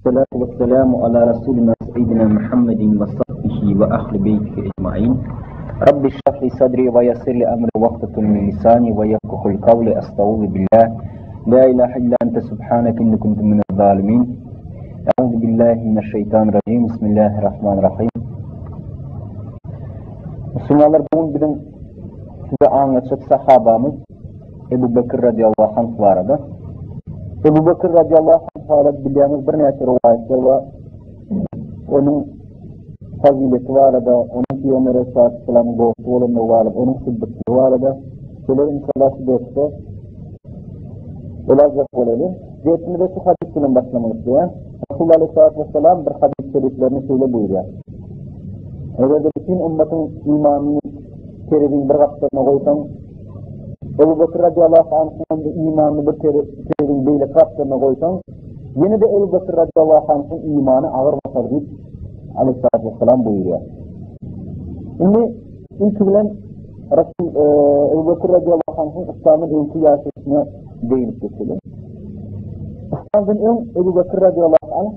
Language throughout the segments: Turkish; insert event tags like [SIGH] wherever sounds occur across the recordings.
الصلاة والسلام على رسولنا سيدنا محمد وصحبه وأهل بيته أجمعين. رب اشرح لي صدري ويسر لي أمري واقتة من لساني ويفقه القول. أستعوذ بالله. لا إله إلا أنت سبحانك إني كنت من الظالمين. أعوذ بالله من الشيطان الرجيم. بسم الله الرحمن الرحيم. Müslümanlar bugün bizim size anlatacak sahabamız Ebu Bekir radıyallahu anh var adı. Ebu Bekir radıyallahu anh bildiğimiz bir neçe rivayetler var. Onun fazileti var adı, onun Peygamber Aleyhisselam'ın dostu olanı var adı, onun sıddıklığı var adı. Şöyle inşallah şu dostu Elazığ olalım. Zeytinli de şu hadisinden başlamak isteyen. Resulullah Aleyhisselatü Vesselam bir hadis şeriflerini şöyle buyuruyor. Eğer bütün ümmetin imanını kerevin bir kaptırına koysan, Ebu Bekir radiyallahu anh'ın imanını bir kerevin beyle kaptırına koysan, yine de Ebu Bekir radiyallahu anh'ın imanı ağır basar deyip aleyhissalatü vesselam buyuruyor. Şimdi ilk bilen Resul e, Ebu Bekir radiyallahu anh'ın İslam'ın ilki yaşasına değinip geçelim. İslam'ın en Ebu Bekir radiyallahu anh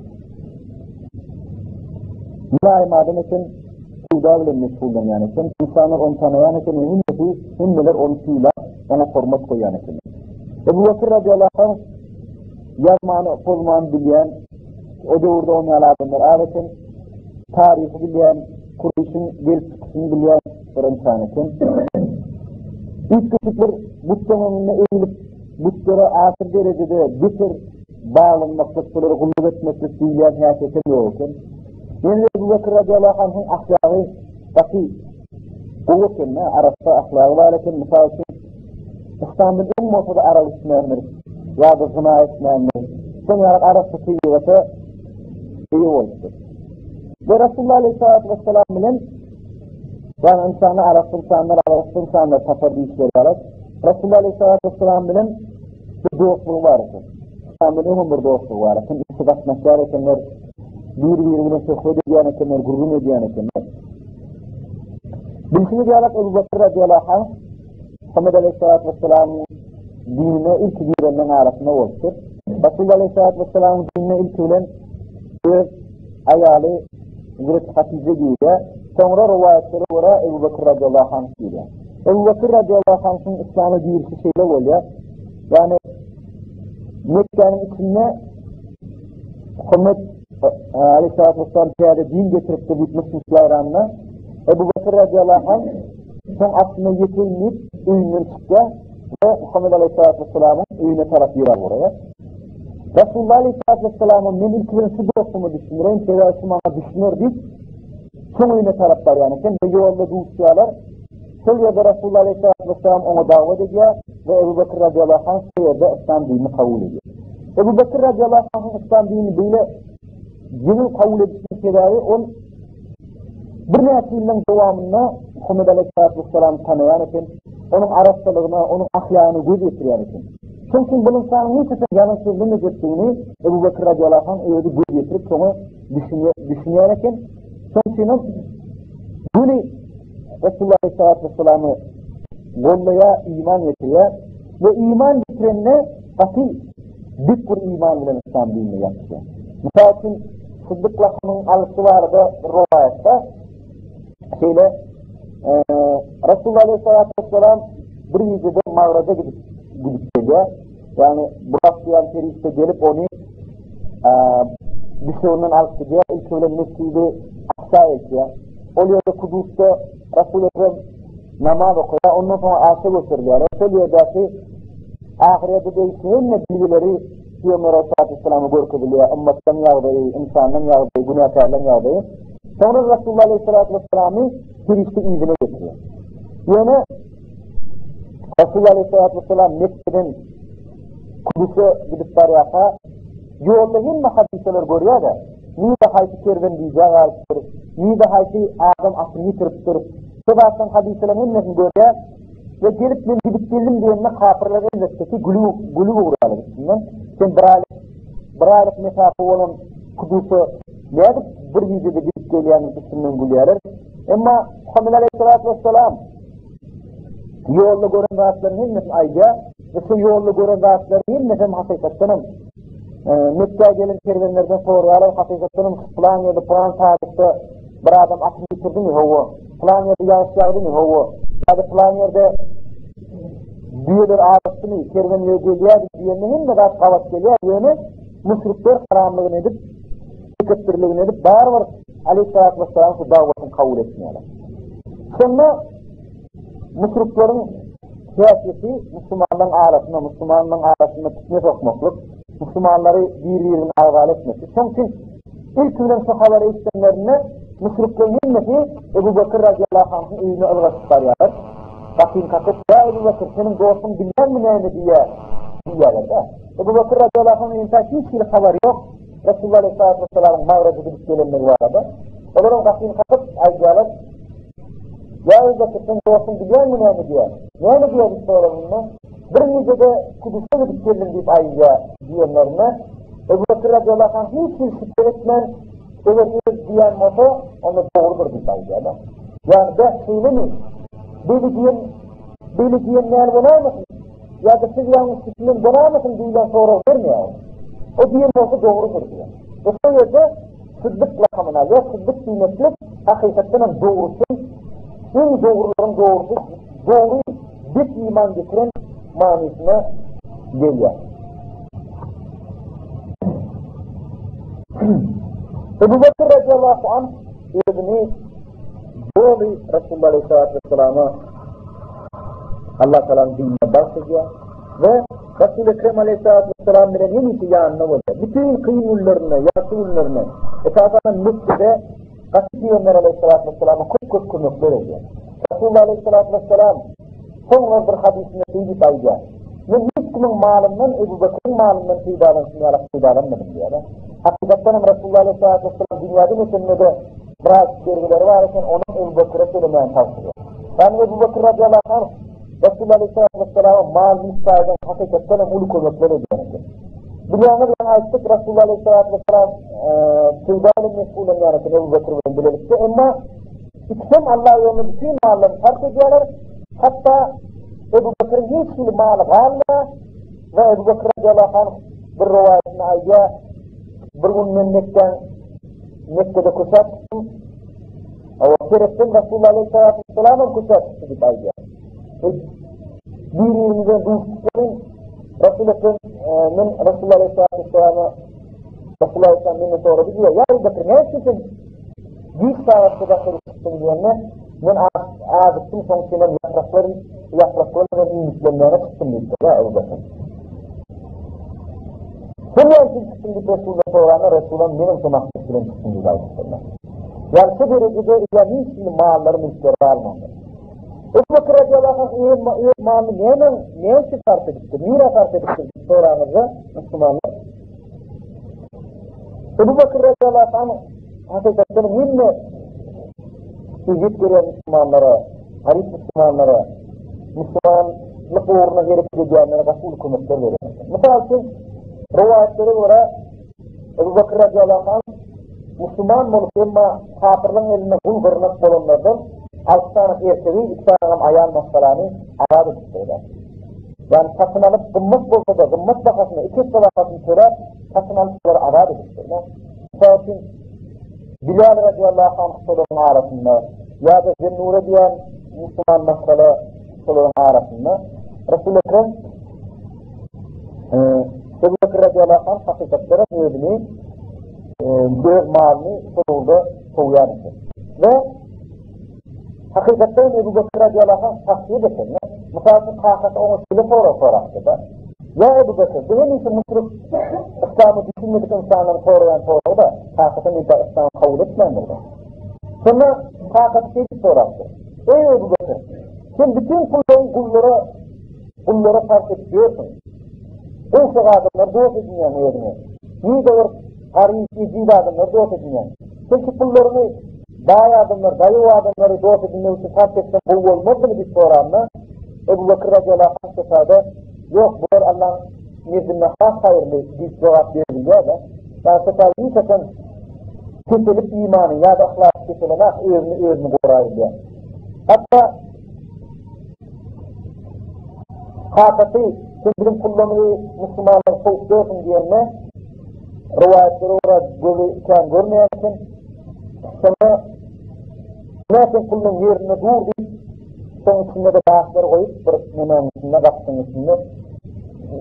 Mülaymadan için Bile meşhurdan yani. Sen insanlar onu tanıyan için himmeti, himmeler onu suyla ona format koyan için. Ebu Bakır radiyallahu anh yazmanı, pozmanı bilen, o devirde olmayan adamlar adetin tarihi bilen, Kureyş'in gelip çıkışını bilen bir insan için. İlk küçükler bu sonununa eğilip bütçere asır derecede bitir bağlanmaklık, bunları kulluk etmeklik bilen hiyaseten yokken, Yine Ebu Bekir radiyallahu anh'ın ahlakı baki kuvvet kelime Arap'ta ahlakı var lakin misal için İslam'ın en muhtada Arap ismenleri ya da zına ismenleri son olarak Arap'ta kıyıvata iyi oldu. Ve Resulullah Aleyhisselatü Vesselam bilen yani insanı Arap insanlar Arap insanlar safar işleri alarak Resulullah Aleyhisselatü Vesselam bilen bir dostluğu var. İslam'ın en bir dostluğu var. Şimdi istifat biirigiirgina sheekhoodiidiyaana ka meel gurrimeediyaana ka meel bulshadadeedag abubakr radiallahu canhu muxamed alayh salaatu wasalaam diinno ilkigiiranang aragna wagto rasuul alayh salaatu wasalaam diinno ilkilan ayaale ibrat xafiizadeeda sonra riwaayatalo waraa abubakr radiallahu canhu ila abubakr radiallahu canhun islaama diirkisayla walya yani midkanin içinde Muhammed Aleyhisselatü Vesselam piyade din getirip de bitmiş Müslümanlarına Ebu Bakır radıyallahu anh son aslında yetilmeyip öğünden çıktı ve Muhammed Aleyhisselatü Vesselam'ın öğüne taraf yırar oraya. Resulullah Aleyhisselatü Vesselam'ın men ilkilerin şu dostumu düşünür, en şeyler Müslüman'a düşünür deyip son öğüne taraftar yani. Kendi yolda duyuşuyorlar. Şöyle yerde Resulullah Aleyhisselatü Vesselam ona davet ediyor ve Ebu Bakır radıyallahu anh yerde İslam dinini kabul ediyor. Ebu Bakır radıyallahu anh'ın İslam dinini böyle yeni kabul ettiği sebebi on bir nesilden devamında Muhammed Aleyhisselatü Vesselam tanıyan için, onun Arapçalığına, onun ahlakını göz getiriyen için. Çünkü bu insanın ne kadar yanılsızlığını geçtiğini Ebu Bekir radıyallahu anh öyle göz getirip sonra düşünüyor için. Çünkü böyle Resulullah Aleyhisselatü Vesselam'ı gollaya iman getiriyor ve iman getirenle katı bir kur iman ile İslam dinini. Misal için Sıddık lakının alısı vardı rivayette. Şeyle e, Resulullah Aleyhisselatü Vesselam bir yüzde mağaraca gidip, gidip geliyor. Yani Burak diyen perişte gelip onu e, bir sorunun alıp gidiyor. İlk öyle mescidi aksa eltiyor. Oluyor Kudüs'te Resul-i Ekrem namaz okuyor. Ondan sonra arşa götürüyor. Söylüyor da ki ahirette değişmeyen bilgileri Peygamber Aleyhisselam'ı görküdülüyor. Ümmetten yağdayı, insandan yağdayı, günahkardan yağdayı. Sonra Resulullah Aleyhisselatü Vesselam'ı girişte izine getiriyor. Yani Resulullah Aleyhisselatü Vesselam Mekke'den Kudüs'e gidip bariyaka yolda himme hadiseler görüyor da niye de hayti kerven diyeceği ayettir, niye de hayti adam aklını yitiriptir. Sebastan hadiselerin hemmesini görüyor ve gelip ben gidip geldim diyenine kafirler elbette ki gülü uğrayalı bir aylık mesafe olan Kudüs'ü ne edip bir yüzde de gidip geliyen üstünden gülüyorlar. Ama Muhammed Aleyhisselatü Vesselam yolda gören rahatların hemmesini ayca ve şu yolda gören rahatların hemmesini hakikatten Mekke gelin kervenlerden soruyorlar, hakikaten falan yerde falan tarihte bir adam atını bitirdi mi hava? Falan yerde yağış yağdı mı hava? Ya da falan yerde büyüler ağrısı mı? Kerven yediyor diyenle hem de gaz kavat geliyor. Yani müşrikler haramlığını edip, sıkıttırlığını edip, bağır var Aleyhisselatü Vesselam şu davetini kabul etmiyorlar. Sonra müşriklerin siyaseti Müslümanların arasında, Müslümanların arasında fitne sokmaklık, Müslümanları birbirine argal etmesi. Çünkü ilk günden sahaları istenlerine müşriklerin himmeti Ebu Bakır radiyallahu anh'ın evine ılga çıkarıyorlar. Bakayım kakıp, ya Ebu Bakır senin dostun bilmem mi neyini diye diyorlar da. Ebu Bakır radiyallahu anh'ın insan hiç bir haberi yok. Resulullah aleyhissalatü vesselamın mağracı gidip gelenleri var arada. Onların bakayım kakıp aycıyorlar. Ya Ebu Bakır senin dostun bilmem mi neyini diye. Neyini diye bir sorununu. Bir nice de Kudüs'e gidip gelin deyip ayca diyenlerine. Ebu Bakır radiyallahu anh hiç bir şüphe etmen öğreniyoruz diyen moto onu doğrudur deyip ayca. Yani ben söylemi Beni diyen, Beni diyenler buna mısın? Ya da siz yanlış düşünün buna mısın diyen soru vermiyor. O diyen olsa doğrudur diyor. Bu söyledi, sıddık lakamına ya sıddık dinetlik hakikatten doğrusu, en doğruların doğrusu, doğru bir iman getiren manisine geliyor. [CLEARS THROAT] Ebu Bakır radiyallahu anh İbni Doğru Resulullah Aleyhisselatü Vesselam'a Allah Teala'nın dinine bahsediyor ve Resul-i Ekrem aleyhissalatü vesselam bilen en iyisi yanına oluyor. Bütün kıyımullarını, yaratılırlarını esasen Mekke'de Kasip Ömer aleyhissalatü vesselam'a kut kurnuklar ediyor. Resulullah aleyhissalatü vesselam sonra bir hadisinde teybi sayıyor. Men hiç kimin malından Ebu Bakır'ın malından teybi alansın ya Allah teybi alanmadım diyor. Hakikaten Resulullah aleyhissalatü vesselam dünyada meselinde biraz görgüleri varken onun Ebu Bakır'a söylemeyen tavsiyor. Yani Ebu Bakır radiyallahu anh Resulullah aleyhissalatü vesselam'a mal müstahiden hakikaten ulu kuvvetleri ediyor. Biliyorsunuz ben açtık Resulullah aleyhissalatü vesselam tüydanın mesulun yani Ebu Bakır'ın bilelikte ama ikisem Allah yolunu bütün mallarını terk ediyorlar. Hatta Ebu Bakır'ın hiçbir malı kalmıyor ve Ebu Bakır radiyallahu anh bir rivayetine ayya bir gün memleketten Mekke'de kuşattım. O Filistin Resulullah Aleyhisselatü Vesselam'ın kuşattı gibi ayya. Birbirimizden duyuştukların Resulullah'ın Resulullah Aleyhisselatü Vesselam'a Resulullah Aleyhisselam'ın sonra diyor ya Ebu Bakır ne istiyorsun? Bir savaşta Bakır çıktın diyenle ben ağzıktım son senem yaprakların yaprakların ve miniklerine çıktım diyor ya Ebu Bakır. Bunlar için çıktım bir Resulullah sonra Resulullah'ın benim semaklıklarım çıktım diyor Aleyhisselam. Yani şu derecede yani hiçbir malları mülkleri almamış. Ebu Bakır radiyallahu anh iyi malını neyden, neye çıkart ediptir, miras art ediptir soranızda Müslümanlar. Ebu Bakır radiyallahu anh hakikaten yine hizmet gören Müslümanlara, harip Müslümanlara, Müslümanlık uğruna gerekli ediyenlere başka hükümetler veriyor. Mesela için rivayetlere göre Ebu Bakır radiyallahu anh Müslüman olup ama kafirlerin eline kul kırnak olanlardan altı tane erkeği, tane ayağın maskalarını arad ediptirler. Yani satın alıp gımmat bolsa da gımmat bakasını, iki sadakasını törer, satın alıp arad ediptirler. Mesela için Bilal radiyallahu anh solunun arasında ya da Zennure diyen Müslüman maskalı solunun arasında Resul-i Ekrem Ebu Bakır radiyallahu anh hakikatlere evini göz malını solunda kovuyanıdır. Ve hakikaten Ebu Bakır radiyallahu anh tahsiye geçenler Musafir kakası onu sile sonra soraktı da Ya Ebu Bakır, benim için Mısır'ı İslam'ı düşünmedik insanların soruyan soru da hakikaten İslam'ı kabul etmendir de. Sonra kakası şey soraktı. Ey Ebu Bakır, sen bütün kulların kullara kullara fark ediyorsun. Bu adamlar dost edinyen yerine. De var harif icid adamlar dost edinyen. Çünkü kullarını dağ adamlar, dayı adamları dost edinyen için fark etsen bu olmaz mı bir soranla? Ebu Bakır radiyallahu anh sefada yok bu Allah'ın nezdinde has hayırlı bir cevap veriliyor da yani sefada hiç esen kesilip imanı ya da ahlak kesilemez özünü özünü korayılıyor. Hatta hakati Bizim kullanmayı Müslümanlar soğuk diyorsun diyenle rivayetleri olarak görürken görmeyensin. Sonra Lakin kulun yerine dur deyip, son içinde de bağışlar koyup, bir menon içinde, kapsın içinde,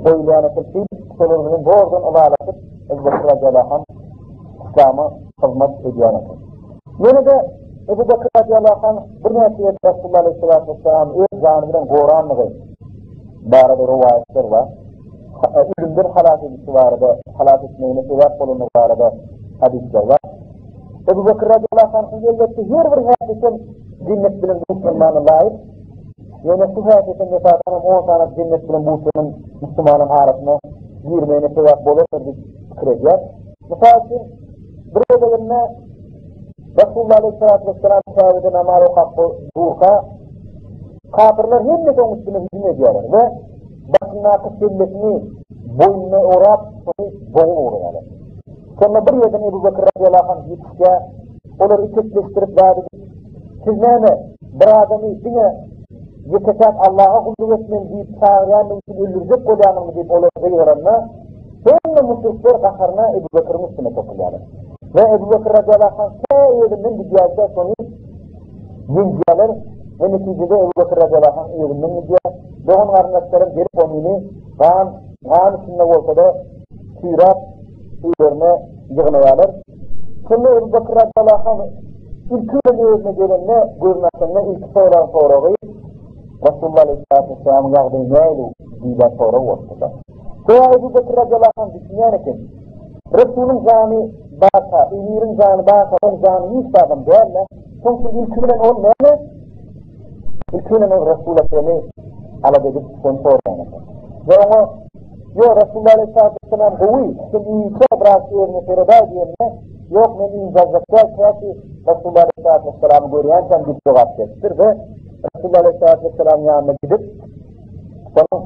boylayan etip, deyip, solurluğun bordan olalatıp, Ebbekir'a İslam'a hizmet ediyan etip. Yine de Ebu Bekir radiyallahu anh bir nesiyet Resulullah aleyhissalatu vesselam öz canı bilen Kur'an mı gayet? Bari de rivayetler var. Ölümdür halat edisi var da, halat etmeyine sebep olunu var da hadisler var. Ebu Bekir radiyallahu anh'ın elbette her bir hadisin cennet bilen Müslümanı layık. Yani şu hadisin mesela 10 tane cennet bilen Müslümanın Müslümanın arasına girmeyine sebep olur bir fikir ediyor. Mesela ki bir ödelerine Resulullah Aleyhisselatü Vesselam şahidine amalu hakkı burka kafirler hem de onun üstüne hücum ediyorlar ve başına kısillesini boynuna uğrap boğun uğruyorlar. Sonra bir yerden Ebu Bekir radiyallahu anh yetişke onları iketleştirip verdi. Siz neyme bir adamı yine yetecek Allah'a kulluk etmeyin deyip çağıranın için öldürecek kolanını deyip onları hem de müşrikler kaharına Ebu Bekir'in üstüne topluyorlar. Ve Ebu Bekir radiyallahu anh te yerinden gidiyacak sonu yenciyalar ve neticede Ebu Bekir radiyallahu anh yerinden gidiyor. Ve onun arnakların geri konuyunu kan, kan içinde olsa da sirat üzerine yığınayalar. Şimdi Ebu Bekir radiyallahu anh ilk önüne gelenine görünasında ilk soran soruğu Resulullah aleyhissalatü vesselam'ın yağdığı neydi diye soru olsa. Sonra Ebu Bekir radiyallahu anh düşünüyor ki Resul'ün canı baka, emirin canı baka, onun canı hiç adam değerle. Çünkü ilküyle o ne? İlküyle o Resul'e seni ala dedik son soruyor. Ve yo Resulullah aleyhissalatü vesselam huvi, şimdi iyiyse bırak yerine ferada yerine yok men imzazaklar kıyası Resulullah aleyhissalatü vesselam'ı görüyen sen bir cevap ettir ve Resulullah aleyhissalatü vesselam yanına gidip sonra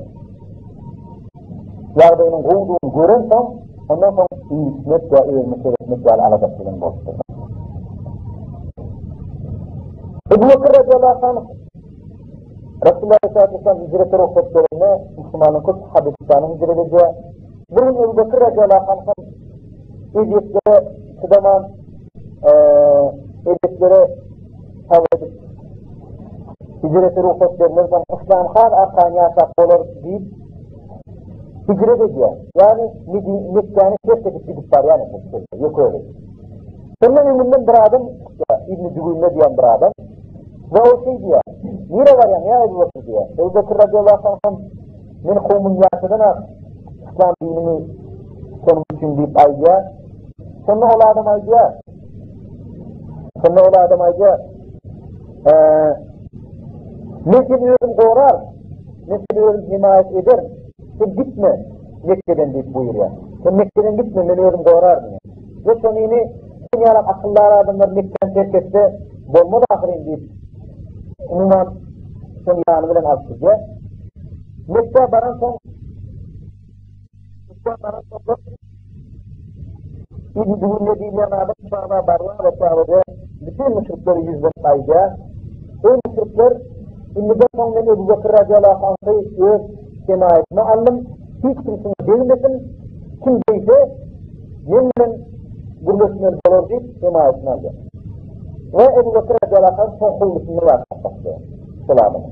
yardımının kovduğunu gören son ondan sonra iyismet ve öğrenmek öğretmek ve alakasının bozdu. Ebu Bekir radiyallahu anh Resulullah aleyhissalatü vesselam hicrete ruhsatlarına Müslümanın kut Habeşistan'a hicret edeceği Bugün Ebu Bekir radiyallahu anh'ın edetlere şu zaman edetlere tavır hicrete ruhsat verilirken İslam arkan yasak olur deyip hicret ediyor. Yani Mekke'ni terk edip gidip var yani. Yok öyle. Sonra evinden bir adam İbn-i Cügül'ne diyen bir adam ve o şey diyor. Nire var ya Ebu Bekir diyor. Ebu Bekir radiyallahu anh'ın min kumun yaşadığına İslam dinini sonum için deyip ayıyor. Sonra ola adam ayıyor. Sonra ola adam ayıyor. Nesil ürün doğrar, nesil ürün himayet eder. Sen gitme Mekke'den deyip buyuruyor. Sen Mekke'den gitme, ben ürün doğrar diyor. Ve sonra yine dünyanın akılları adamlar Mekke'den terk etse, bolmadı ahirin deyip son yanı bilen alçıcı. Mekke baran son Mekke baran son İbi düğünle diyen adam sahaba barwa ve sahabede bütün müşrikleri yüzden saydı. O müşrikler İnniden sonra Ebu Bekir radiyallahu anh'ı öz semayetine aldım. Hiç kimsini değmesin. Kim değse yeniden gurbesinler olur deyip semayetine aldı. Ve Ebu Bekir radiyallahu anh son hullusunu yasak başlıyor. Selamını.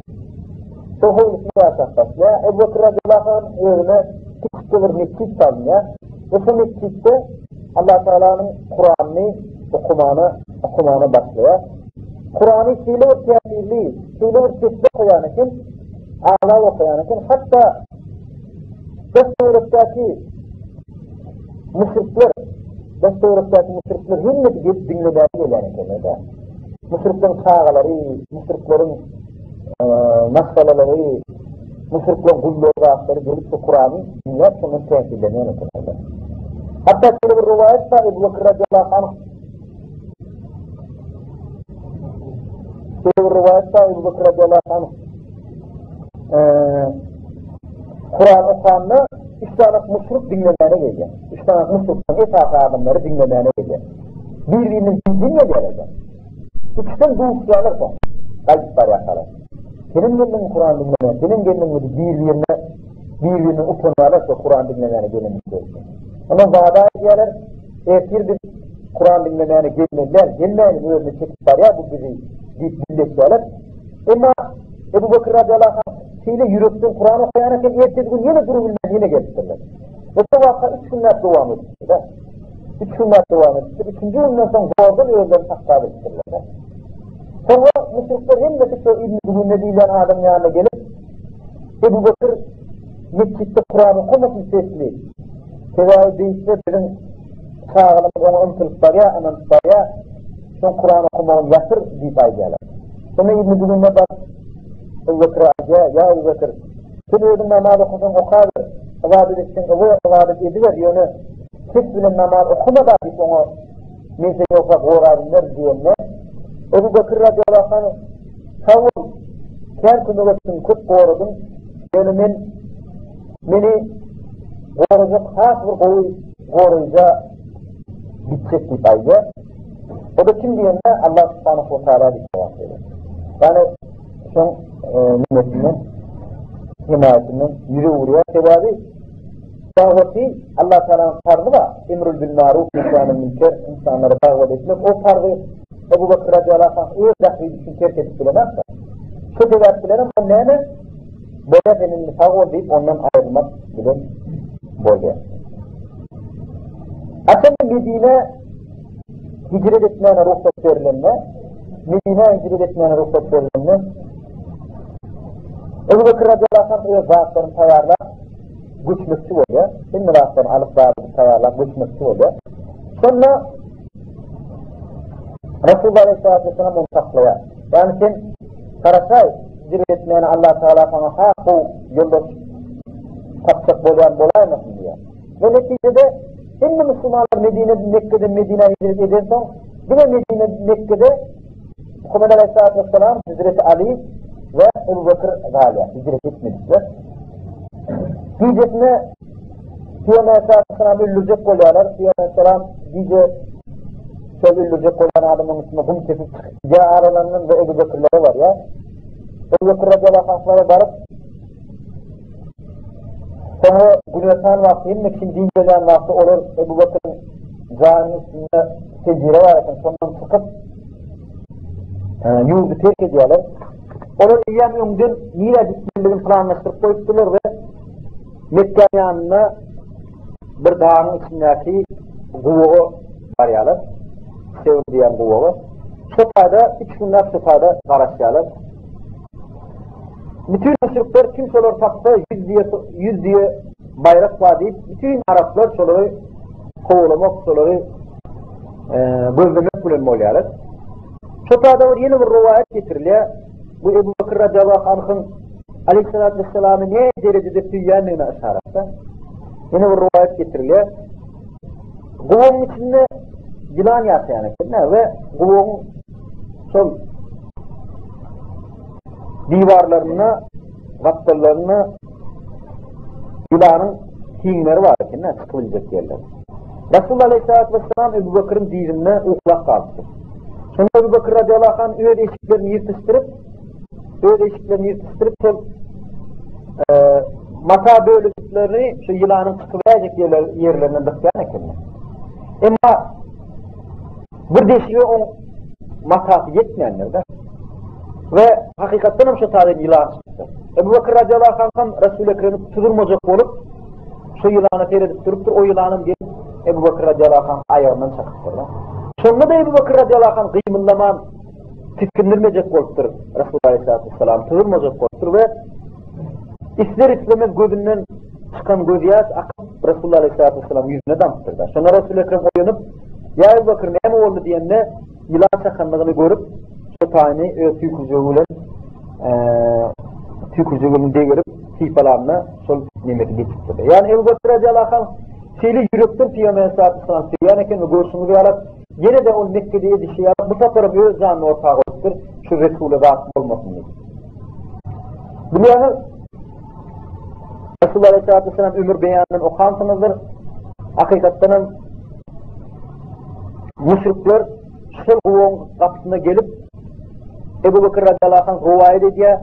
Son hullusunu yasak başlıyor. Ebu Bekir radiyallahu anh evine küçük bir mescid salmıyor. Ve bu mescidde Allah Teala'nın Kur'an'ını okumanı, okumanı başlıyor. Kur'an'ı ve tesirli, fiili ve sesli okuyan için, ağlar okuyan için, hatta beş devletteki müşrikler, beş devletteki müşrikler himmet gidip dinlemeye gelen için. Müşriklerin çağaları, müşriklerin e, masalaları, müşriklerin gulları, asları gelip de Kur'an'ı dinler, sonra tesirleniyor için. Hatta şöyle bir rivayet var, Ebu Bekir radiyallahu anh bir rivayette Ebu Bekir radiyallahu anh Kur'an okuyanla üç tane müşrik dinlemene geliyor. Üç tane müşrikten etrafı adamları dinlemene geliyor. Birbirinin dinle gelecek. İkisinden duyuşu alırsa kayıtlar yakalar. Senin gelin Kur'an dinlemene, senin gelin gibi birbirine birbirine upunu alırsa Kur'an dinlemene gelin istiyorsun. Ama vada ediyorlar, etir bir Kur'an dinlemeyene gelmediler, gelmeyenin önüne çekip var ya bu bizi birleşiyorlar. Ama Ebu Bakır radıyallahu anh fiile yürüttüğün Kur'an okuyanken ertesi gün yine duru bilmez yine geldiler. Ve vakta üç günler devam ettiler. Üç günler devam ettiler. Üçüncü günden sonra zordan özlerini takdir ettiler. Sonra Mısırlıklar hem de şu İbn-i Zübünne diyen adam yanına gelip Ebu Bakır mescitte Kur'an okumasın sesli. Tevahi değiştir bizim çağıralım onu unutup ya, unutup ya, son Kur'an okumağını yatır deyip ayyalar. Sonra İbn-i Zübünne ya Ebu Bakır, sen ödün namaz okusan okadır, ibadet etsin, ıvı ibadet ediver, yönü, tek bile namaz okuma da biz onu neyse yoksa uğrarınlar diyenler, Ebu Bakır radiyallahu anh, savun, kent nüvetin kut korudun, yani men, meni koruyacak, has bir koyu koruyuca bitecek bir ayda. O da kim diyenler Allah subhanahu wa ta'ala bir cevap verir. Yani son e, nimetinin, himayetinden yürü uğruyor. Sebebi daveti Allah Teala'nın farzı var. Emrül bil maruf, nişanı münker, insanları davet etmek. O farzı Ebu Bakır radiyallahu anh öyle dahi için terk edip bilemezse. Şu tevatçilerin o neyine? Böyle benim nifak deyip ondan ayrılmak bilen böyle. Aslında Medine hicret etmeyene ruhsat verilenme, Medine hicret etmeyene ruhsat verilenme, Ebu Bakır radiyallahu anh öyle zatlarını tayarlar, güçlükçü oluyor. Şimdi zatlarını alıp zatlarını tayarlar, güçlükçü oluyor. Sonra Resulullah Aleyhisselatü Vesselam onu saklaya. Yani sen karasay, hicret etmeyene Allah Teala sana ha bu yolda tapacak bolayan bolaymasın diye. Ve neticede şimdi Müslümanlar Medine, Mekke'de Medine hicret edersen yine Medine, Mekke'de Muhammed Aleyhisselatü Vesselam, Hazreti Ali ve Ebu Bakır Galiya hicret etmedikler. Hicretine Aleyhisselatü Vesselam öldürecek oluyorlar. Peygamber Aleyhisselam diye söz öldürecek olan adamın üstüne kum kesip ya aralarının ve Ebu Bakırları var ya. Ebu Bakır radiyallahu anh'lara varıp sonra Gülvetan vakti inmek için din gelen vakti olur Ebu Bakır'ın caminin üstünde secire varken sondan çıkıp yurdu terk ediyorlar. Onun iýen öňden ýere bitdiligini planlaşdyryp goýupdylar we Mekke ýanyna bir dağın içindäki guwaga barýalar. Sewl diýen guwaga. Sopada, üç günläp sopada garaşýalar. Bütün Türkler kimseler taksa yüz diye, yüz diye bayrak var deyip, bütün Araplar çoluğu kovulamak, çoluğu e, bölgemek bilen molyalar. Sotada yeni bir rivayet getiriliyor. Bu Ebu Bakır radiyallahu anh'ın aleyhissalatü vesselam'ı ne derecede tüyyanlığına işaretle. Yine bir rivayet getiriliyor. Kuvunun içinde yılan yatıyor yani. Ve kuvunun son divarlarına, kaptallarına yılanın hiğinleri var ki ne sıkılacak yerler. Resulullah Aleyhisselatü Vesselam Ebu Bakır'ın dizine ukulak kalktı. Sonra Ebu Bakır radıyallahu anh öyle eşiklerini yırtıştırıp öyle eşiklerini yırtıştırıp sol e, mata bölüklerini şu yılanın çıkıverecek yerler, yerlerine dıklayan ekirler. Ama bir deşiği o matası yetmeyenler de ve hakikatten şu tarihin yılan çıktı. Ebu Bakır radıyallahu anh'ın Resul-i Ekrem'i tutulmayacak olup şu yılanı seyredip duruptur, o yılanın gelip Ebu Bakır radıyallahu anh ayağından çakıptırlar. Sonra da Ebu Bakır radıyallahu anh kıymınlaman titkindirmeyecek oluptur Resulullah aleyhissalatü vesselam, tutulmayacak oluptur ve ister istemez gözünden çıkan göz yaş akıp Resulullah aleyhissalatü vesselam yüzüne damıttırdı. Sonra Resul-i Ekrem uyanıp ya Ebu Bakır ne mi oldu diyenle yılan çakanlığını görüp şu tane tüy kucuğuyla e, tüy kucuğunu devirip sipalarına sol nimeti geçirdi. Yani Ebu Bakır radıyallahu anh şeyli yürüktür Peygamber Aleyhisselatü Vesselam Süryaneken ve göğsünü alıp yine de o Mekke'de dişi alıp bu sefer öz canlı ortağı oluştur şu Resul'e rahatsız olmasın diye. Biliyorsunuz Resulullah Aleyhisselatü Vesselam ömür beyanını okansınızdır. Hakikatten müşrikler şu kuvon kapısına gelip Ebu Bakır radıyallahu anh ruvayet ediyor.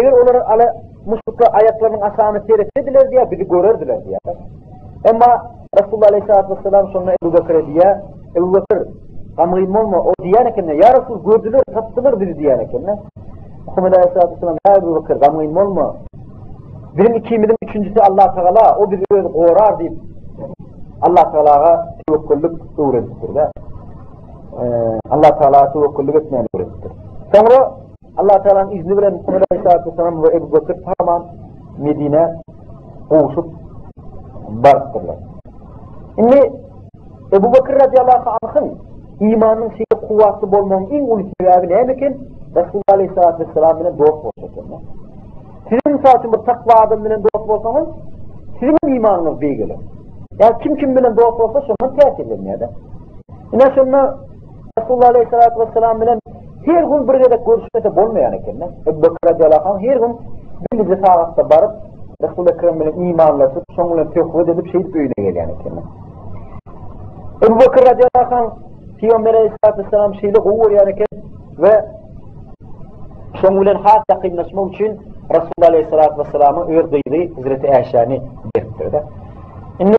Eğer onlar ala müşrikler ayaklarının aşağını seyretsediler diye bizi görürdüler diye. Ama Resulullah Aleyhisselatü Vesselam sonra Ebu Bekir'e diye Ebu Bekir gamıyım olma o diyen ekenne ya Resul gördüler tattılar bizi diyen ekenne Muhammed Aleyhisselatü Vesselam ya Ebu Bekir gamıyım olma birin ikiminin üçüncüsü Allah Teala o bizi öyle korar deyip Allah Teala'ya tevekküllük öğrettir de ee, Allah Teala'ya tevekküllük etmeyen öğrettir. Sonra Allah Teala'nın izni bilen Muhammed Aleyhisselatü Vesselam ve Ebu Bekir tamam Medine koğuşup barıktırlar. Şimdi Ebu Bekir radıyallahu anh'ın imanın şeyi kuvvetli bulmanın en ulu sebebi ne emekin? Resulullah aleyhissalatü vesselam ile dost olsun. Sizin misal bir takva adam ile dost olsanız sizin imanınız değil gelir. Yani kim kim bilen dost olsa şunun tesir edilmeye de. Yine şunu Resulullah aleyhissalatü vesselam ile her gün bir de görüşmede bulmayan ekenler. Ebu Bekir radıyallahu anh her gün bir sağlıkta barıp Resul-i Ekrem ile imanlaşıp sonuna tevküvet edip şehit büyüne gelen ekenler. Ebu Bekir radıyallahu anh Peygamber aleyhissalatü vesselam şeyle kuvur yani ve şoňulen hat yakınlaşmak için Resulullah aleyhissalatü vesselam'ı ördüydü Hazreti Ayşe'ni beripdirdi. Şimdi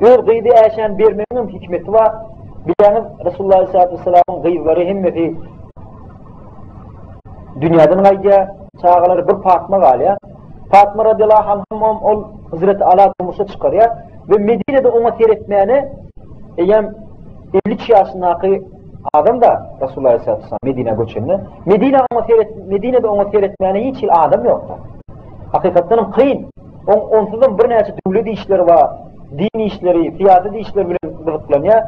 ördüydü Ayşe'ni bermenin hikmeti var. Bilaniz Resulullah aleyhissalatü vesselam'ın gıyıvları himmeti dünyadan gayya çağaları bir Fatma galya. Fatma radıyallahu anh ol Hazreti Ala Tumuş'a çıkarıyor ve Medine'de ona seyretmeyene eğer 50 yaşındaki adam da Resulullah Aleyhisselatü Vesselam Medine göçünde. Medine seyret, Medine'de ona seyretmeyene hiç il adam yoktu. Hakikaten kıyın. On, onsuzun bir neyse devlet işleri var, dini işleri, siyasi işleri bile zıplanıyor.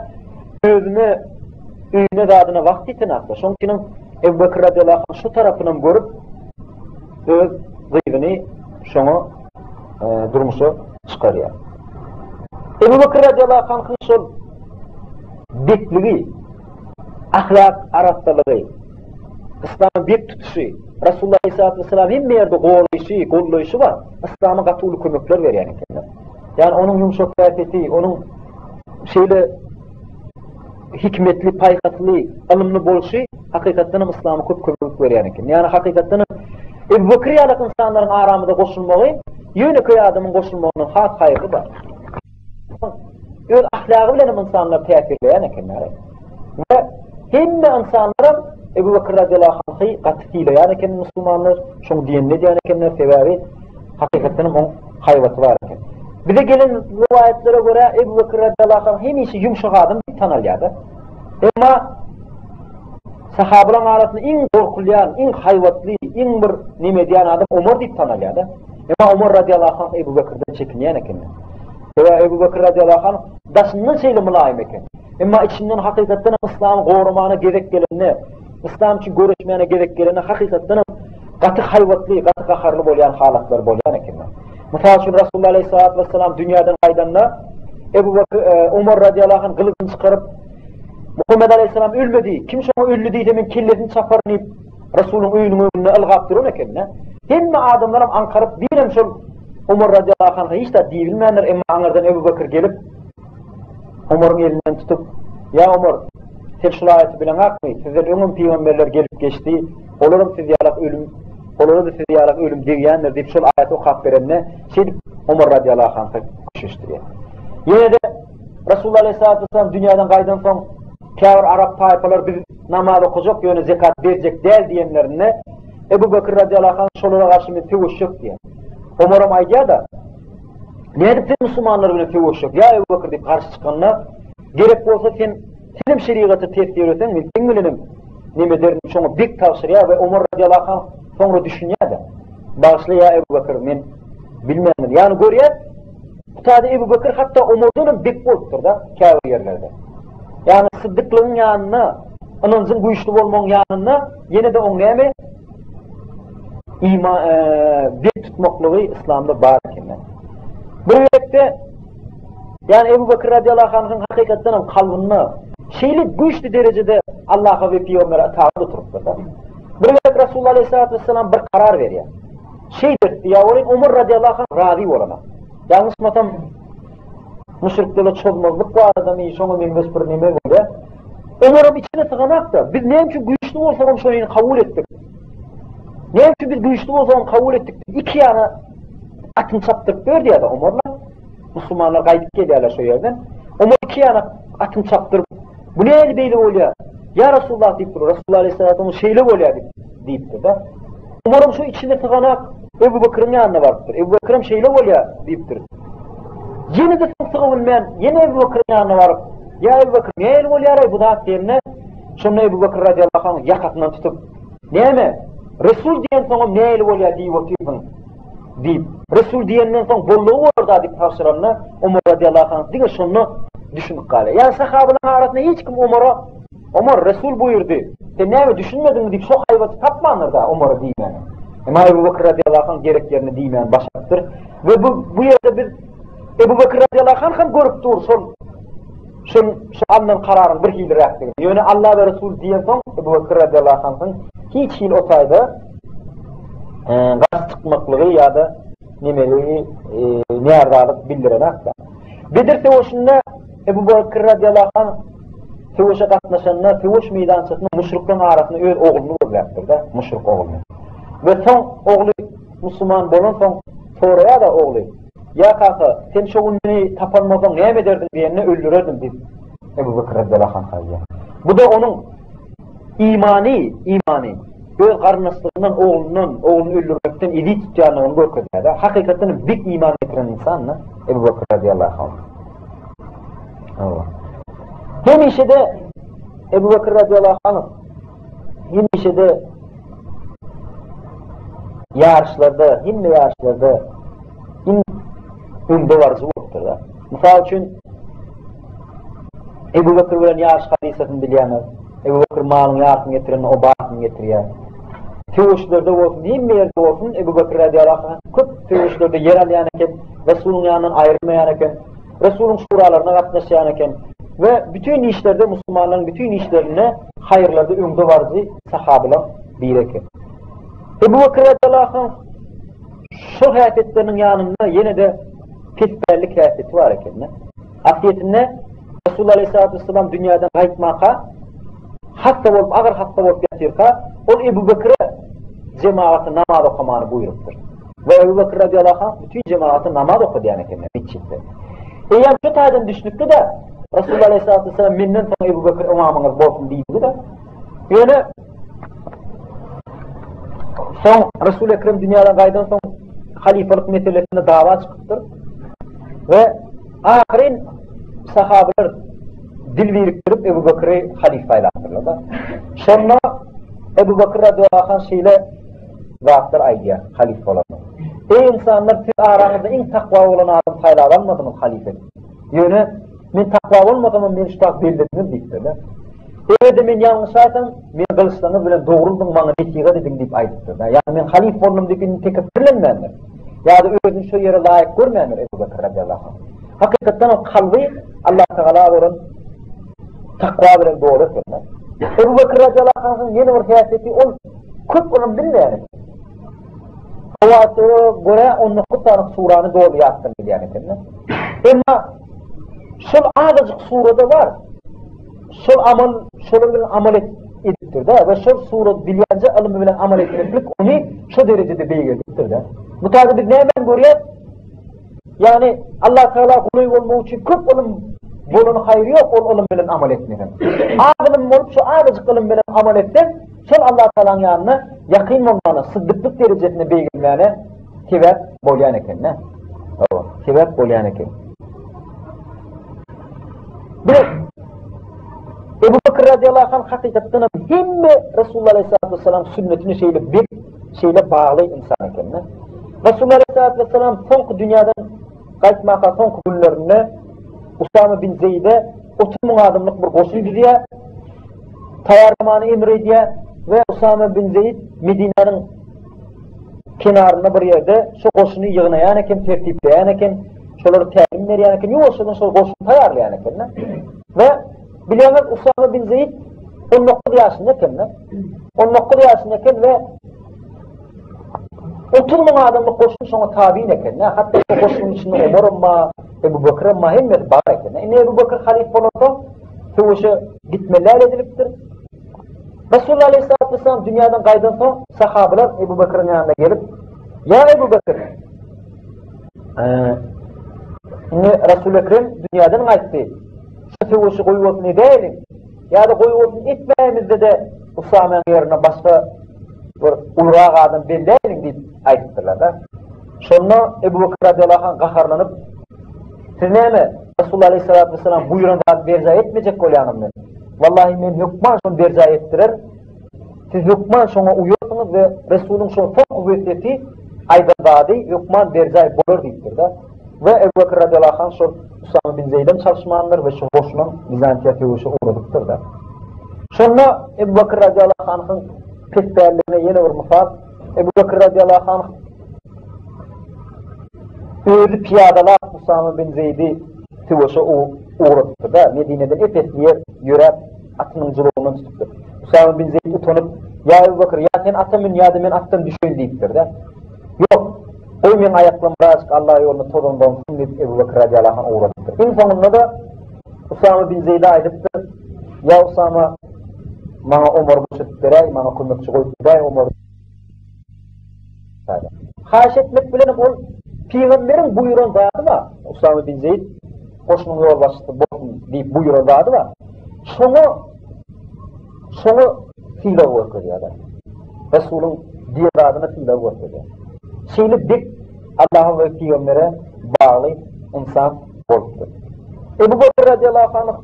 Özüne, öyüne de adına vakti tınakta. Şonkinin Ebu Bekir radıyallahu anh şu tarafından görüp öz zıydını şunu e, durmuşu çıkarıyor. Ebu Bekir radıyallahu anh'ın şu bitligi, ahlak arastaligi, İslam bir tutuşu, Resulullah Aleyhisselatü Vesselam hemme yerde goğurlayışı, gollayışı var. İslam'a katulu kömökler ver yani kendine. Yani onun yumuşak gayfeti, onun şeyle hikmetli, paykatlı, alımlı bolşu hakikatten İslam'a köp kömök ver yani kendine. Yani hakikatten Ebu Bekriyalık insanların aramında koşulmağı, yönü köy adamın koşulmağının hak hayrı var. Öz ahlakı bilen insanlar tesirleyen ekenler. Ve hemme insanlarım Ebu Bekir radıyallahu anh'ı katıtıylayan eken Müslümanlar, şun dinle diyen ekenler sebebi hakikaten on hayvatı var eken. Bize gelen rivayetlere göre Ebu Bekir radıyallahu anh hem işi yumuşak adam bir tanalyadı. Ama sahabaların arasında en korkulayan, en hayvatlı, en bir nime diyen adam Umar deyip tanalyadı. Ama Umar radıyallahu anh Ebu Bekir'den çekinleyen ekenler. Ve Ebu Bekir radıyallahu anh daşından şeyle mülayim eken. Ama içinden hakikaten İslam korumana gerek gelene, İslam için görüşmeyene gerek gelene hakikaten katı hayvatlı, katı kaharlı bolyan halatlar bolyan ekenler. Mesela için Resulullah aleyhissalatü vesselam dünyadan kaydanla Ebu Bekir, e, Umar radıyallahu anh kılıcını çıkarıp Muhammed aleyhisselam ölmedi. Kim şuna öldü diye demin kellerini çaparınıp Resulün öğünün önüne ılgap durun ekenler. Hemme adamlarım ankarıp birem şol Umar radıyallahu anh'a hiç de diyebilmeyenler emma anlardan Ebu Bekir gelip Umar'ın elinden tutup ya Umar sen şu ayeti bilen akmı sizden ömüm peygamberler gelip geçti olurum siz yalak ölüm olurum siz yalak ölüm diyenler deyip şu ayeti okap verenle şey Umar radıyallahu anh'a koşuşturuyor. Yine de Resulullah aleyhissalatü vesselam dünyadan kaydan son kâr Arap tayfalar bir namaz okuyacak yönü zekat verecek değil diyenlerine Ebu Bekir radıyallahu anh şoluna karşı bir tevüş yok diye. Umarım ayca da ne edip de Müslümanlar bile tevüş yok. Ya Ebu Bekir deyip karşı çıkanlar gerek olsa sen senin şeriatı tefsir eten men sen bilenim neme derim şoňa bek tavsir ya ve Umar radıyallahu anh soňra düşünýärdi. Başla ya Ebu Bekir men bilmeýän. Yani görýär Tadi Ebu Bekir hatta Umar'dan bek bolupdyr da käbir yerlerde. Yani sıddıklığın yanına, anınızın güýçli bolmagyň yanına yine de oň näme ima e, bek tutmaklığı İslam'da bar ekenler. Bu yerde yani Ebu Bekir radıyallahu anh'ın hakikaten kalbini şeyli güçlü derecede Allah'a ve Peygamber'e tabi turuptur da. Bir yerde Resulullah aleyhissalatü vesselam bir karar veriyor. Şeydir, ya orayın Umar radıyallahu anh razı olana. Yalnız matam müşriklere çolmazlık var adamı, şonu bilmez bir nime böyle. Umarım içine tıkanak da. Biz neyim ki güçlü olsak şunu kabul ettik. Ne ki biz güçlü o zaman kabul ettik. İki yana atın çaptık gördü ya da Umar'la. Müslümanlar kaydıp geliyorlar şu yerden. Umar iki yana atın çaptırıp bu ne el beyli oluyor? Ya Resulullah deyip durur. Resulullah Aleyhisselatü'nün şeyle oluyor deyip de da. Umarım şu içinde tıkanak Ebu Bakır'ın yanına vardır. Ebu Bakır'ım şeyle oluyor deyip durur. Yine de sıkı bilmeyen, yine Ebu Bakır'ın yanına varıp ya Ebu Bakır ne el oluyor bu da diyene şunu Ebu Bakır radıyallahu anh yakatından tutup ne mi? Resul diyen el oluyor deyip otuyorsun deyip Resul diyenden sonra bolluğu orada deyip tavsiranına Umar radıyallahu anh diye şunu düşünüp kale. Yani sahabenin arasında hiç kim Umar'a Umar Resul buyurdu. Sen ne mi düşünmedin mi deyip çok hayvatı tapmanır da Umar'a diymen. Ama Ebu Bakır radıyallahu anh gereklerini diymen başlattır. Ve bu, bu yerde bir Ebu Bakır radıyallahu anh hem görüp dursun. Şun, şu andan kararın bir hil reaktini. Yani Allah ve Resul diyen son Ebu Bakır radıyallahu anh'ın hiç hil otayda e, gaz çıkmaklığı ya da nemeli e, neyardalık bildiren akta. Bedir Tevoş'unda Ebu Bakır radıyallahu anh Tevoş'a katlaşanına Tevoş meydansasında müşriklerin arasında öz oğlunu vurlaktır da müşrik oğlunu. Ve son oğlu Müslüman bolun son sonraya da oğlu ya kaka sen şu gününü tapanmadan ne ederdin diyenine öldürürdüm deyip Ebu Bakır radıyallahu anh. Bu da onun imani, imani. Göz karnaslarından oğlunun, oğlunu öldürmekten idi tutacağını onu görkediyor da. Hakikaten bir iman getiren insanla Ebu Bakır radıyallahu anh. Allah. Hem işe de Ebu Bakır radıyallahu anh hem işe de yarışlarda, hem de yarışlarda ünde var zuhurdur da. Misal için Ebu Bakır bilen yarış hadisatını bilýänler. Ebu Bakır malın yarışını getiren, o batını getiriyor. Tevuşlarda olsun, hem yerde olsun Ebu Bakır radiyallahu anh köp tevuşlarda yer alayan eken, Resul'un yanından ayrılmayan eken, Resul'un şuralarına katlaşayan ve bütün işlerde Müslümanların bütün işlerine hayırlarda ümde vardı sahabeler bir eken. Ebu Bakır radiyallahu anh şu hayatetlerinin yanında yine de pisberlik hayateti var eken. Asliyetinde Resulullah Aleyhisselatü Vesselam dünyadan kayıtmaka hasta olup, ağır hasta olup yatirka, ol Ebu Bakır'a cemaati namaz okumanı buyuruptur. Ve Ebu Bakır radıyallahu anh bütün cemaati namaz okudu yani kendine bitçitti. Eğer şu taydan düştüktü de Resulullah Aleyhisselatü Vesselam minden sonra Ebu Bakır imamınız bolsun deyildi de yani son Resul-i Ekrem dünyadan kaydan son halifelik meselesinde dava çıkıptır. Ve ahirin sahabeler dil biriktirip Ebu Bakır'ı halifeyle hatırladı. Sonra Ebu Bakır radıyallahu anh şeyle vaatlar aydiya halife olan. Ey insanlar siz aranızda en takva olan adam sayılar almadınız halife. Yani men takva olmadımın men şutak belirlediniz deyip de. Eğer de men yanlış aytan, men kılıçlarını böyle doğruldum bana netiga dedin deyip aydıptır. Yani men halife olmam deyip tekeffürlenmeyenler. Ya da özün şu yere layık görmeyenler Ebu Bakır radıyallahu anh. Hakikaten o kalbi Allah Teala olan takva bilen doğru etmez. Ebu Bakır radıyallahu anh'ın yeni bir siyaseti ol köp onun bilmeyen. Havatı göre onun kutanık suranı doğru yaptım yani kendine. Ama şol azıcık surada var. Şol amal, şol bilen amel ettir da ve şol surat bilyence alımı bilen amel ettirmek onu şu derecede beygirdir da. Bu tarzı biz ne hemen görüyor? Yani Allah Teala kulay olmak için onun bunun hayrı yok, ol ilim bilen amel etmeyen. Ağılım olup şu ağızcık ilim bilen amel etsen, sen Allah Teala'nın yanına yakın olmanı, sıddıklık derecesine beygirmeyene sebep bolyan eken ne? Tamam, sebep bolyan eken. Bir Ebu Bakır radıyallahu anh hakikaten himme Resulullah aleyhissalatü vesselam sünnetini şeyle bir şeyle bağlı insan eken ne? Resulullah aleyhissalatü vesselam son dünyadan kayıtmaka son günlerinde Usama bin Zeyd'e 30 bin adımlık bir koşuydu diye tayarlamanı emrediye ve Usama bin Zeyd Medine'nin kenarında bir yerde şu koşunu yığınayan eken, tertipleyen eken, şoları təlim veren eken, yuvasından şu koşunu tayarlayan eken. [CLEARS THROAT] Ve bilemez Usama bin Zeyd 19 yaşında eken. 19 yaşında eken ve 30 bin adamlık koşun sonra tabi'in eken. Hatta o koşunun içinde Umar olma, Ebu Bakır'a mahimmet var eken. Yani Ebu Bakır halif olursa savaşa gitmeler ediliptir. Resulullah Aleyhisselatü Vesselam dünyadan kaydan sonra sahabeler Ebu Bakır'ın yanına gelip Ya Ebu Bakır ee, Resul-i Ekrem dünyadan aytti. Şu sevuşu koyuyorsun edelim. Ya da koyuyorsun etmeyemizde de Usame'nin yerine başka ulraq adam belleyin deyip ayttılar da. Sonra Ebu Bakır radiyallahu anh qaharlanıp siz neyme Resulullah aleyhissalatü vesselam buyurun zat berza etmeyecek kolyanım men. Vallahi men hükman şunu berza ettirir. Siz hükman şuna uyuyorsunuz ve Resulün şunu çok kuvvetiyeti aydan dadi hükman berza bolur deyiptir da. Ve Ebu Bakır radiyallahu anh şu Usama bin Zeyd'in çalışmanlar ve şu boşunun Bizantiya fiyuşu uğradıktır da. Sonra Ebu Bakır radiyallahu anh'ın pesbəyərlərinə yenə bir misal. Ebu Bakır radiyallahu anh özü piyadalar Usama bin Zeydi Tivos'a uğradıktı da Medine'den Efesliye yörep atının cılığından tuttu. Usama bin Zeyd utanıp ya Ebu Bakır ya sen atımın ya da men attan düşün deyiptir de. Yok. Oy men ayaklam razık Allah yolunu tozundan deyip Ebu Bakır radiyallahu anh uğradıktır. En sonunda da Usama bin Zeyd'e aydıptır. Ya Usama Mana Umar bu beray, mana kömekçi koyup beray Umar. Haş etmek bilen ol Peygamberin buyuran zadı var. Usama bin Zeyd koşunun yol başısı bokun deyip buyuran zadı var. Şunu şunu fiile vurkur ya da. Resulün diye zadına fiile ya. Şeyli dik Allah'a ve Peygamber'e bağlı insan oldu. Ebu Bakır radiyallahu anh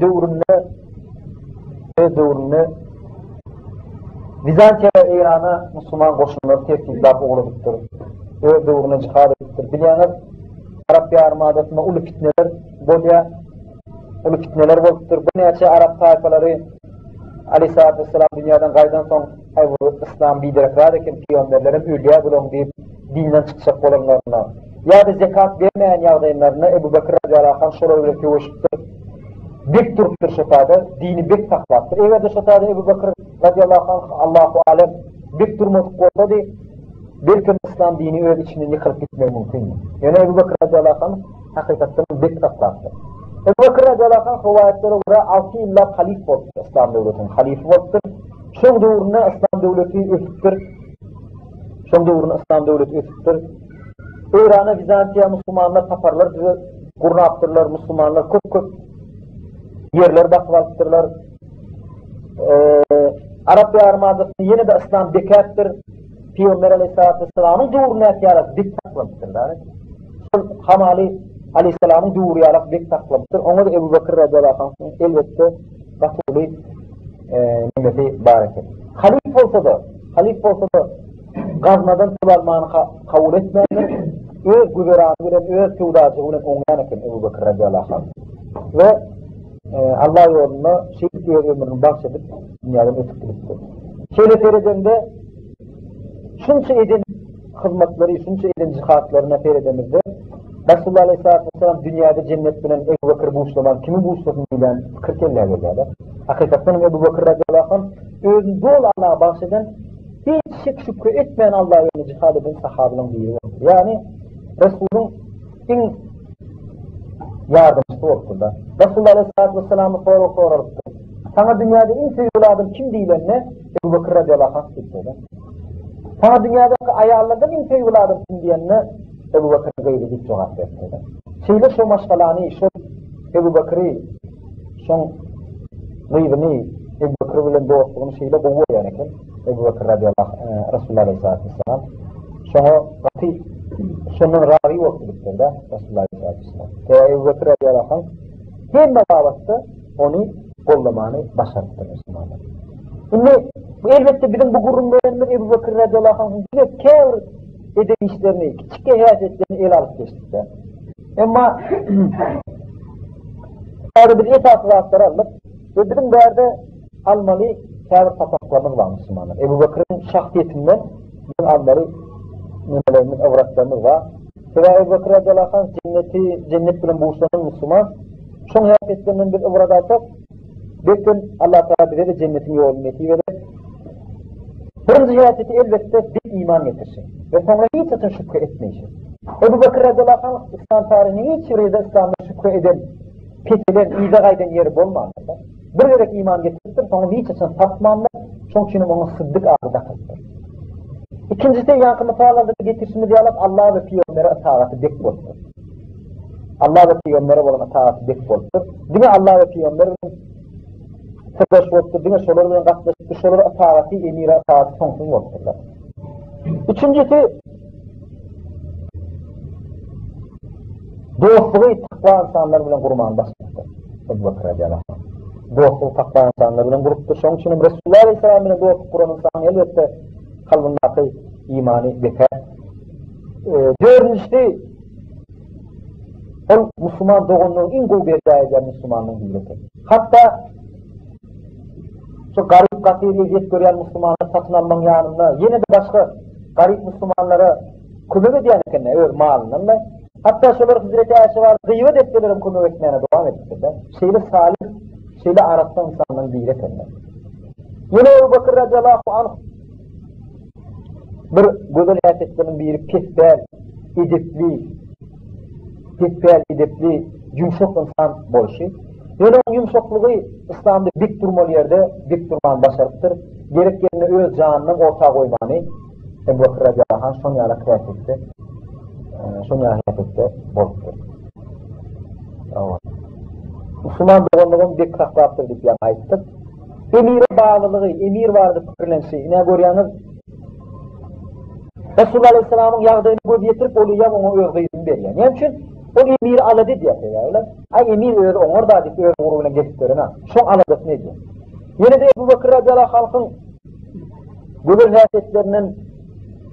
dövründe dövründe Bizantiya ve İran'a Müslüman koşunları tertibdap uğradıktır. Ö dövrüne cihad ettir. Bilyanız Arap yarımadasında ulu fitneler bolya ulu fitneler boluptur. Bu neçe Arap tayfaları Aleyhisselatü Vesselam dünyadan gaydan son İslam bidirekler ekin peygamberlerim ülya bulun deyip dinden çıkacak olanlarına ya da zekat vermeyen yağdayınlarına Ebu Bakır radiyallahu anh şola öyle köşüktür. Bek turuptur şotada, dini bek taklattır. Eğer de şotada Ebu Bakır radiyallahu anh Allahu alem bek turmadık olsa de belki İslam dini öz içinde yıkılıp gitmeye mümkün. Yani Ebu Bakır radiyallahu anh hakikaten bek taklattır. Ebu Bakır radiyallahu anh rivayetlere göre 6 yıllar halif oldu İslam devletinin halifi oldu. Şun doğruna İslam devleti ötüktür. Şun doğruna İslam devleti ötüktür. İran'a Bizantiya Müslümanlar taparlar, bize kurna yaptırırlar Müslümanlar, köp köp yerler basıp alttırlar. Ee, Arap Yarımadası'nı yine de İslam bekerttir. Peygamber Aleyhisselatü Vesselam'ın doğru netiyarak bek taklamıştırlar. Hamali Aleyhisselam'ın doğru yarak bek taklamıştır. Onu da Ebu Bakır radiyallahu anh elbette katulu e, nimeti bareket. Halif olsa da, halif olsa da gazmadan tıbalmanı kabul etmeyenler öz güveranı bilen, öz tuğdacı bilen onyan eken Ebu Bakır radiyallahu anh. Ve e, Allah yoluna şehit diye ömrünü bahsedip dünyadan ötüp gitti. Şöyle seyredende şunca edin hizmetleri, şunca edin cihatlarına seyredemizde Resulullah Aleyhisselatü Vesselam dünyada cennet bilen Ebu Bakır buğuşlaman, kimi buğuşlasın bilen fikir kelleğe geldi. Hakikaten Ebu Bakır radiyallahu anh özün dol Allah'a bahseden hiç şık şükrü etmeyen Allah yolunu cihad eden sahabının oldu. Yani Resul'ün en yardımcısı oldu da. Resulullah Aleyhisselatü Vesselam'ı sonra sorardı. Sana dünyada en sevgili adam kim ne? Ebu Bakır radiyallahu anh dedi. Sana dünyadaki ayarlardan en sevgili adam kim diyenine Ebu Bakır gayri dik cevap verdi. Şeyle şu maşgalani, şu Ebu Bakır'ı, şu gıybini, Ebu Bakır bilen dostluğunu şeyle boğuyor yani ki. Ebu Bakır radiyallahu anh, Resulullah aleyhissalatü vesselam. Şunu katı, ravi vakti bittirdi Resulullah. Ve Ebu Bakır radiyallahu anh, hem babavatı onu kollamanı başarıttır Müslümanlar. Şimdi bu elbette bizim bu gururlarımız Ebu Bakır radiyallahu anh, yine kevr eden işlerini, küçük hareketlerini el alıp geçtikler. Ama [CLEARS THROAT] Sonra bir etatı vaatları alıp ve bizim değerde almalı kâr tapaklarımız var Müslümanlar. Ebu Bakır'ın şahsiyetinden bizim almalı nimelerimiz, avratlarımız var. Ve Ebu Bakır radiyallahu anh cenneti, cennet bilen buğuşlanan Müslüman. Şun hareketlerinden bir ıvrat alsak, bir gün Allah Teala bize de cennetin yolunu netiy verir. Birinci hayateti elbette bir iman getirsin. Ve sonra hiç atın şükrü etmeyecek. Ebu Bakır radiyallahu anh İslam tarihinin hiç yerde İslam'da şükrü eden, petilen, iza gayden yeri bulmamışlar. Bir gerek iman getirtir, sonra hiç atın satmanlar, çünkü onu sıddık ağırda kıldır. İkincisi yankı mutalarında getirsin diye alıp Allah ve Peygamber'e ataatı dek bulur. Allah ve Peygamber'e olan taat bek bolupdyr. Dine Allah ve Peygamber'in sırdaş bolupdyr. Dine şolar bilen gatnaşyp şolar taati emira taati soňsuz bolupdyrlar. Üçüncüsü dostluğu takva insanlar bilen kurman başladı. Ebu Bakır radiyallahu. Dostluğu takva insanlar bilen gruptur. Şoň üçin Resulullah aleyhisselam bilen dostluk kuran insan elbette kalbindaki imani beter. Ee, dördüncüsü o Müslüman doğumluğun en kuvvetli Müslümanlığın hürriyeti. Hatta şu garip katiriye jet gören Müslümanlar satın almanın yanında yine de başka garip Müslümanlara kömek ediyen ekenne ör malından da hatta şolar Hazreti Ayşe var gıyvet ettilerim kömek etmeyene devam ettiler. Şeyle salih, şeyle arastan insanların bir ekenne. Yine Ebu Bakır radiyallahu anh bir güzel hareketlerin biri pesbel, edepli, pesbel, edepli, yumuşak insan bolşu. Yine o yumuşaklığı İslam'da dik durmalı yerde dik durman başarıptır. Gerek yerine öz canının orta koymanı Ebu Bakır radiyallahu anh son yara harekette, son yara harekette boluptur. Müslüman doğumluğun bir kahvattır deyip yana aittir. Emir bağlılığı, emir vardı fikirlensi. Ne görüyorsunuz? Resulullah Aleyhisselam'ın yağdığını göz yetirip oluyor onu örgüyün veriyor. Ne için? O emir aladı diye öyle. Ay emir öyle onlar da dik öyle vuruyla geçtiklerine. Şu aladık ne diyor? Yine de Ebu Bakır radiyallahu halkın güzel hareketlerinin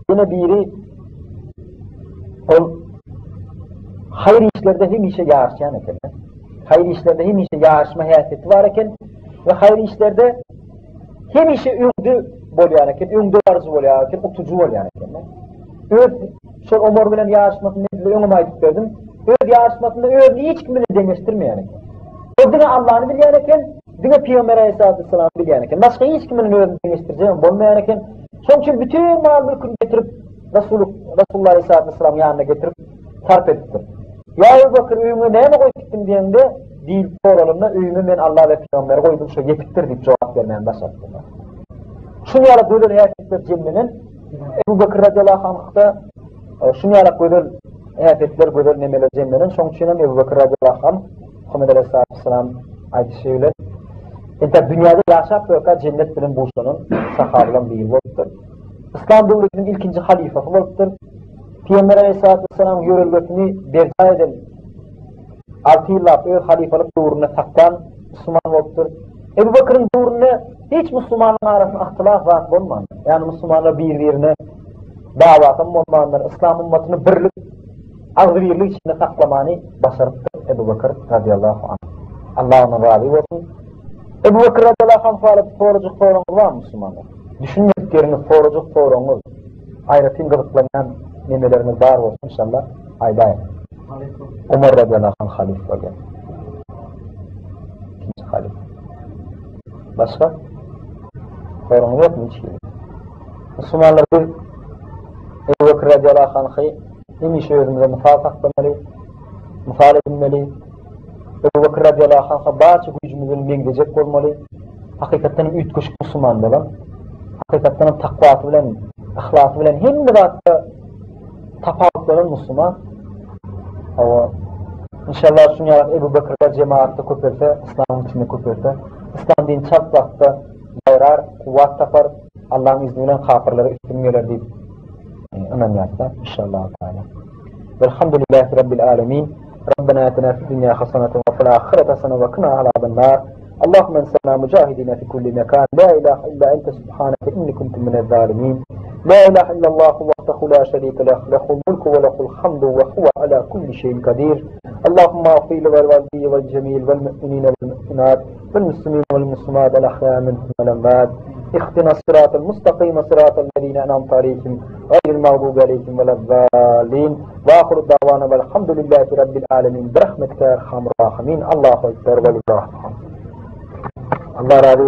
yine biri o hayır işlerde hem işe yarışan eken. Hayır işlerde hem işe yarışma hayateti var eken ve hayır işlerde hem işe ündü bolýan eken, ündü arzu bolýan eken, utucu bolýan eken. Öz şol Ömer bilen yarışmasynda öňüme aýdyp berdim. Öz yarışmasynda öz hiç kim bilen deňeşdirmeýän eken. O dine Allah'ını bilýän eken, dine Peygamber Aleyhisselam bilýän eken. Başga hiç kim bilen özüni deňeşdirjek bolmaýan eken. Şoň üçin bütün mal mülkünü getirip Resulullah Resulullah Aleyhisselam ýanyna getirip sarp etdi. Ya Ebu Bakır öýüňe näme gitdim diýende, dil soralımda öýüme men Allah ve Peygamber goýdum şo yetipdir diýip jogap bermän başladı. Şunu yara gödül həyatlikler cemminin Ebu Bakır radiyallahu anh'da şunu yara gödül həyatlikler gödül nemeler cemminin son çiğnem Ebu Bakır radiyallahu anh Muhammed Aleyhisselam aydı şeyler Ente dünyada yaşap yoka cennet bilen bulşanın sahabılan bir yıldır. İslam devletinin ilkinci halifası olupdur. Peygamber Aleyhisselatü Vesselam yörelgesini berca eden altı yıllar öz halifalık doğruna takkan Müslüman olupdur. Ebu Bakır'ın doğruna hiç Müslümanın arasında ahtilaf vaat olmadı. Yani Müslümanlar birbirine davatın olmadılar. İslam ümmetini birlik, ağzı birlik içinde saklamanı başarıptır Ebu Bakır radıyallahu anh. Allah onun razı olsun. Ebu Bakır radıyallahu anh faalı soracak sorunuz var Müslümanlar? Düşünmediklerini soracak sorunuz. Ayretin gıdıklanan nimeleriniz var olsun inşallah. Aydayın. Umar radıyallahu anh halif var. İkinci halif. Başka? Sorun yok mu hiç gibi? Müslümanlar bir Ebu Bakır radiyallahu anh'ı hem işe özümüze mufal taklamalı, mufal edilmeli. Ebu Bakır radiyallahu anh'a bazı gücümüzün mengecek olmalı. Hakikaten üytkuş Müslüman olan, hakikaten takvatı bilen, ahlakı bilen, hem de hatta tapavukların Müslüman. Ama İnşallah şunu yarak Ebu Bakır'da cemaatta köpürse, İslam'ın içinde köpürse, islom dini chap vaqtda bayrar kuvvet tapar, Allah'ın izniyle kafirleri üstünmüyorlar deyip deydi amaliyotda inşallah taala valhamdulillahi robbil alamin ربنا اتنا في الدنيا حسنه وفي الاخره حسنه وقنا عذاب النار اللهم انصرنا مجاهدين في كل مكان. لا إله إلا أنت سبحانك إني كنت من الظالمين. لا إله إلا الله وحده لا شريك له له الملك وله الحمد وهو على كل شيء قدير. اللهم اغفر للوالدي والجميل والمؤمنين والمؤمنات والمسلمين والمسلمات الأحياء منهم والأموات. اختنا الصراط المستقيم صراط الذين أنعمت عليهم غير المغضوب عليهم ولا الضالين. وآخر الدعوانا والحمد لله رب العالمين. برحمتك يا أرحم الراحمين. الله أكبر ولله الحمد ambaraadi